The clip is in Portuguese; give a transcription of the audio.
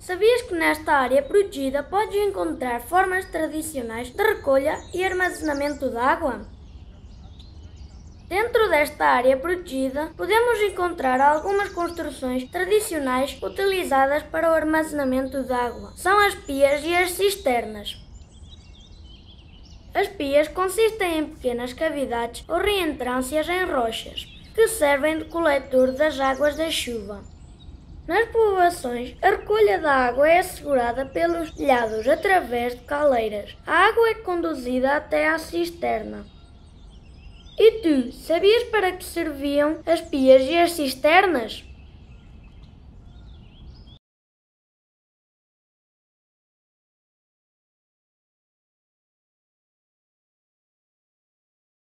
Sabias que nesta área protegida podes encontrar formas tradicionais de recolha e armazenamento de água? Dentro desta área protegida, podemos encontrar algumas construções tradicionais utilizadas para o armazenamento de água. São as pias e as cisternas. As pias consistem em pequenas cavidades ou reentrâncias em rochas, que servem de coletor das águas da chuva. Nas povoações, a recolha da água é assegurada pelos telhados através de caleiras. A água é conduzida até à cisterna. E tu, sabias para que serviam as pias e as cisternas?